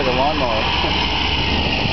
like a lawnmower.